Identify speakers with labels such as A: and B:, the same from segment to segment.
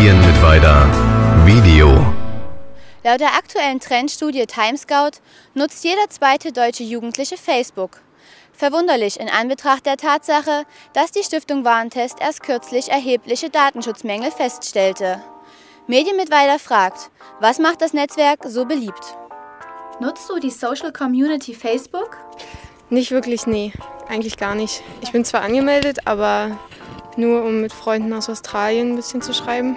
A: Medien mit weiter. Video.
B: Laut der aktuellen Trendstudie Timescout nutzt jeder zweite deutsche Jugendliche Facebook. Verwunderlich in Anbetracht der Tatsache, dass die Stiftung Warentest erst kürzlich erhebliche Datenschutzmängel feststellte. Medienmitweiler fragt, was macht das Netzwerk so beliebt? Nutzt du die Social Community Facebook?
C: Nicht wirklich, nee. Eigentlich gar nicht. Ich bin zwar angemeldet, aber nur um mit Freunden aus Australien ein bisschen zu schreiben.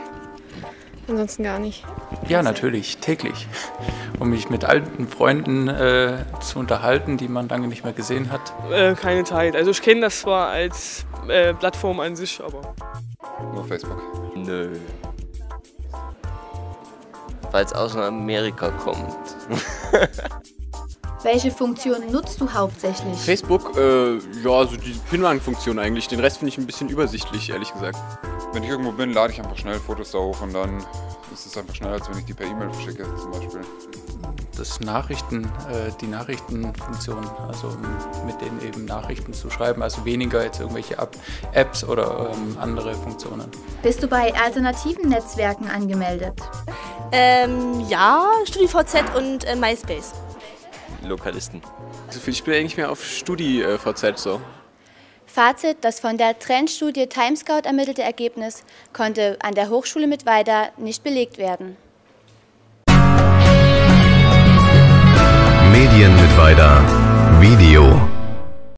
C: Ansonsten gar nicht.
D: Ja, natürlich, täglich. Um mich mit alten Freunden äh, zu unterhalten, die man lange nicht mehr gesehen hat.
E: Äh, keine Zeit. Also ich kenne das zwar als äh, Plattform an sich, aber.
F: Nur Facebook.
G: Nö. Weil es aus Amerika kommt.
B: Welche Funktion nutzt du hauptsächlich?
F: Facebook, äh, ja, so die Pinwand-Funktion eigentlich. Den Rest finde ich ein bisschen übersichtlich, ehrlich gesagt.
H: Wenn ich irgendwo bin, lade ich einfach schnell Fotos da hoch und dann ist es einfach schneller, als wenn ich die per E-Mail verschicke zum Beispiel.
D: Das Nachrichten, äh, die Nachrichtenfunktion, also um mit denen eben Nachrichten zu schreiben, also weniger jetzt irgendwelche App Apps oder ähm, andere Funktionen.
B: Bist du bei alternativen Netzwerken angemeldet?
I: Ähm, ja, StudiVZ und äh, MySpace.
G: Lokalisten.
F: Also ich bin eigentlich mehr auf StudiVZ so.
B: Fazit, das von der Trendstudie Timescout ermittelte Ergebnis konnte an der Hochschule mit Weida nicht belegt werden.
A: Medien mit weiter. Video.